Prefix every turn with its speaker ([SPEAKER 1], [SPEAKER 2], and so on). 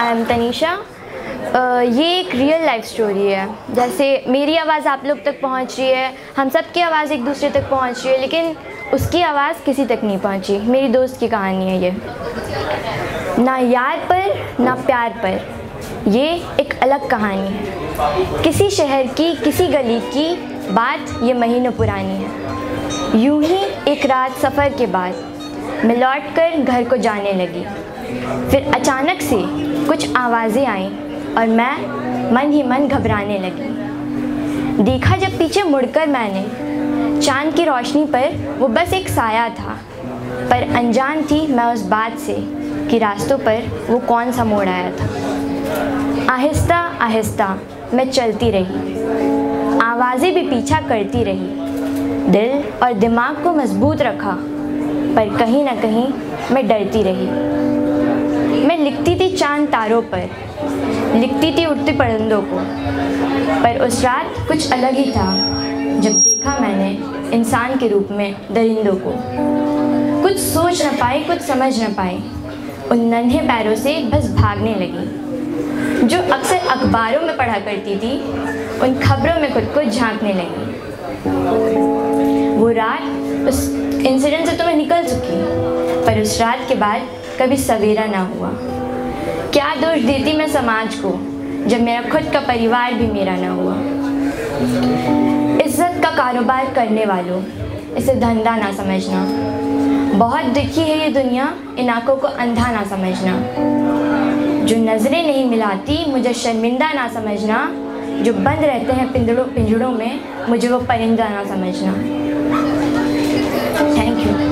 [SPEAKER 1] I am Tanisha ये एक real life story है। जैसे मेरी आवाज़ आप लोग तक पहुँच रही है, हम सब की आवाज़ एक दूसरे तक पहुँच रही है, लेकिन उसकी आवाज़ किसी तक नहीं पहुँची। मेरी दोस्त की कहानी है ये। ना यार पर, ना प्यार पर। ये एक अलग कहानी है। किसी शहर की, किसी गली की बात ये महीनों पुरानी है। यूँ ही एक रात सफ़र के बाद मैं लौट कर घर को जाने लगी। फिर अचानक से कुछ आवाज़ें आईं और मैं मन ही मन घबराने लगी। देखा जब पीछे मुड़कर मैंने चाँद की रोशनी पर वो बस एक साया था, पर अनजान थी मैं उस बात से कि रास्तों पर वो कौन सा मोड़ आया था। आहिस्ता आहिस्ता मैं चलती रही। आवाज़ें भी पीछा करती रही। दिल और दिमाग को मज़बूत रखा, पर कहीं ना कहीं मैं डरती रही। मैं लिखती थी चाँद तारों पर, लिखती थी उठते परिंदों को, पर उस रात कुछ अलग ही था, जब देखा मैंने इंसान के रूप में दरिंदों को। कुछ सोच न पाई, कुछ समझ न पाई, उन नन्हे पैरों से बस भागने लगी, जो अखबारों में पढ़ा करती थी, उन खबरों में खुद को झांकने लगी। वो रात उस इंसिडेंट से तो मैं निकल चुकी पर उस रात के बाद कभी सवेरा ना हुआ। क्या दोष देती मैं समाज को, जब मेरा खुद का परिवार भी मेरा ना हुआ? इज़्ज़त का कारोबार करने वालों, इसे धंधा ना समझना। बहुत दुखी है ये दुनिया इन आँखों को अंधा ना समझना। जो नज़रें नहीं मिलाती, मुझे शर्मिंदा ना समझना। जो बंद रहते हैं पिंजड़ों पिंजड़ों में, मुझे वो परिंदा ना समझना। Thank you